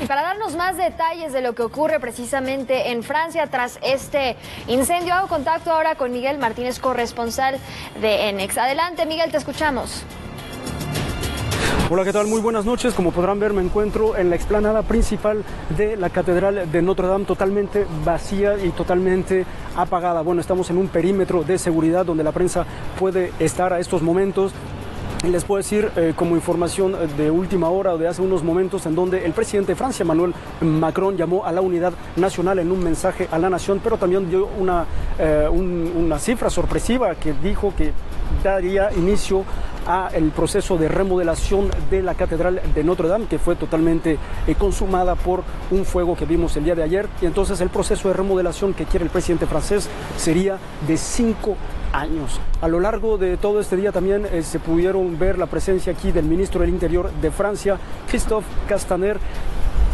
Y para darnos más detalles de lo que ocurre precisamente en Francia tras este incendio, hago contacto ahora con Miguel Martínez, corresponsal de Enex. Adelante, Miguel, te escuchamos. Hola, ¿qué tal? Muy buenas noches. Como podrán ver, me encuentro en la explanada principal de la Catedral de Notre Dame, totalmente vacía y totalmente apagada. Bueno, estamos en un perímetro de seguridad donde la prensa puede estar a estos momentos. Y les puedo decir eh, como información de última hora o de hace unos momentos en donde el presidente de Francia, Manuel Macron, llamó a la unidad nacional en un mensaje a la nación, pero también dio una, eh, un- una cifra sorpresiva que dijo que daría inicio a el proceso de remodelación de la Catedral de Notre Dame, que fue totalmente eh, consumada por un fuego que vimos el día de ayer. Y entonces el proceso de remodelación que quiere el presidente francés sería de cinco años. A lo largo de todo este día también eh, se pudieron ver la presencia aquí del ministro del Interior de Francia, Christophe Castaner,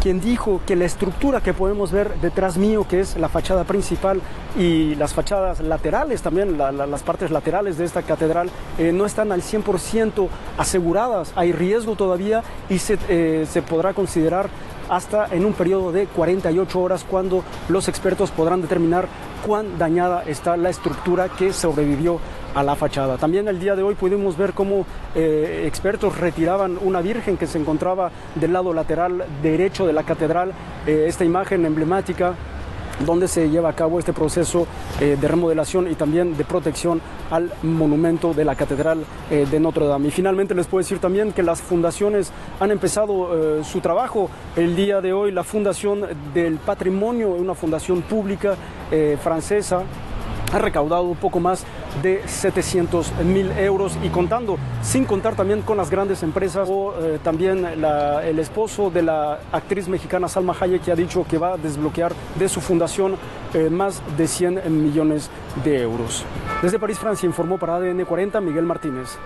quien dijo que la estructura que podemos ver detrás mío, que es la fachada principal y las fachadas laterales también, la- la- las partes laterales de esta catedral, eh, no están al 100% aseguradas. Hay riesgo todavía y se, eh, se podrá considerar hasta en un periodo de 48 horas cuando los expertos podrán determinar cuán dañada está la estructura que sobrevivió a la fachada. También el día de hoy pudimos ver cómo eh, expertos retiraban una virgen que se encontraba del lado lateral derecho de la catedral, eh, esta imagen emblemática donde se lleva a cabo este proceso eh, de remodelación y también de protección al monumento de la Catedral de Notre Dame. Y finalmente les puedo decir también que las fundaciones han empezado su trabajo el día de hoy. La Fundación del Patrimonio, una fundación pública francesa, ha recaudado un poco más de 700 mil euros y contando, sin contar también con las grandes empresas o eh, también el esposo de la actriz mexicana Salma Hayek que ha dicho que va a desbloquear de su fundación eh, más de 100 millones de euros. Desde París, Francia, informó para ADN 40 Miguel Martínez.